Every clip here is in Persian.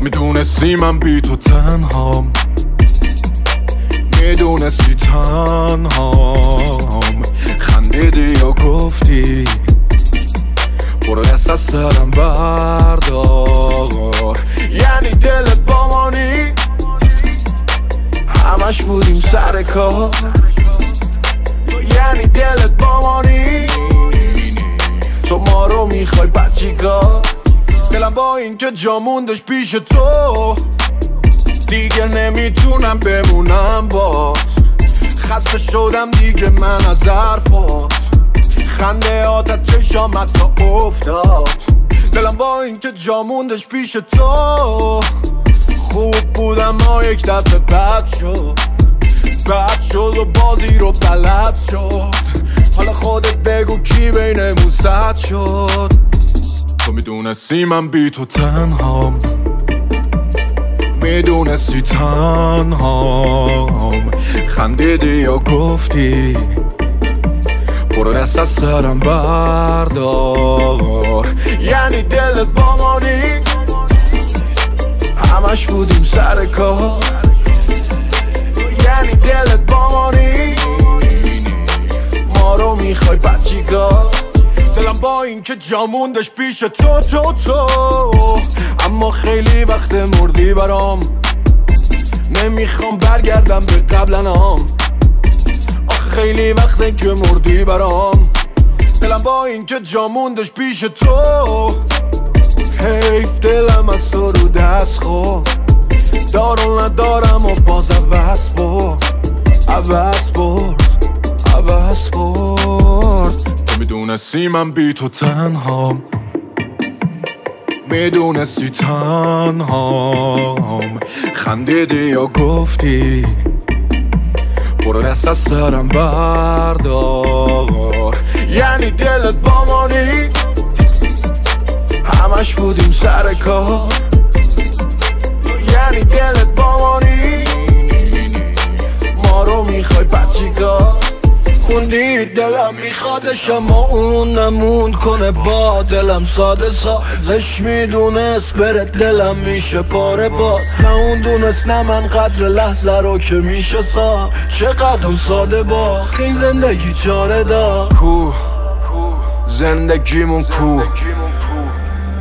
می‌دونستی من بی تو تنهام. می‌دونستی تنهام. خندیدی یا گفتی؟ برو دست از سرم بردار. یعنی دلت بامانی همش بودیم سر کار. یعنی دلت بامانی تو ما رو می‌خوای دلم با اینکه جا موندش پیش تو. دیگه نمی‌تونم بمونم باز. خسته شدم دیگه من از حرفات. خنده آتت چشامت تا افتاد. دلم با اینکه جا موندش پیش تو. خوب بودم ما یک دفعه بد شد. بد شد و بازی رو بلد شد. حالا خودت بگو کی بینمون صد شد. می‌دونستی من بی تو تنهام. می‌دونستی تنهام. خندیدی یا گفتی؟ برو دست از سرم بردار. یعنی دلت بامانی همش بودیم سر کار. اینکه جا موندش پیش تو تو تو. اما خیلی وقت مردی برام. نمی‌خوام برگردم به قبلنام آخه خیلی وقته که مردی برام. دلم با اینکه جا موندش پیش تو. حیف دلم از تو رو دست خود دارو ندارم و باز عوض برد عوض برد می‌دونستی من بی تو تنهام می‌دونستی تنهام خندیدی یا گفتی؟ برو دست از سرم بردار. یعنی دلت بامانی همش بودیم سر کار. یعنی دلت خوندی دلم میخوادش اما اون نموند کنه با دلم ساده سازش می‌دونست برت دلم میشه پاره با. نه اون دونست نه من قدر لحظه رو که میشه سا چقدر ساده باخت این زندگی چاره دا کو زندگیمون کو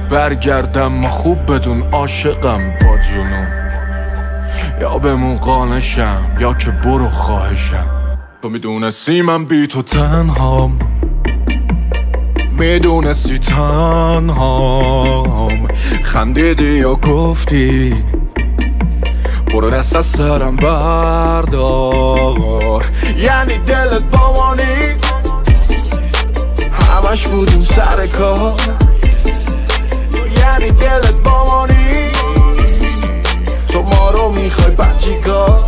برگردم ما خوب بدون عاشقم با جنون. یا بمون قانشم یا که برو خواهشم. تو می‌دونستی من بی تو تنهام. می‌دونستی تنهام. خندیدی یا گفتی؟ برو دست از سرم بردار. یعنی دلت با مانی همش بودیم سر کار. یعنی دلت با مانی تو ما رو می‌خوای بچیکار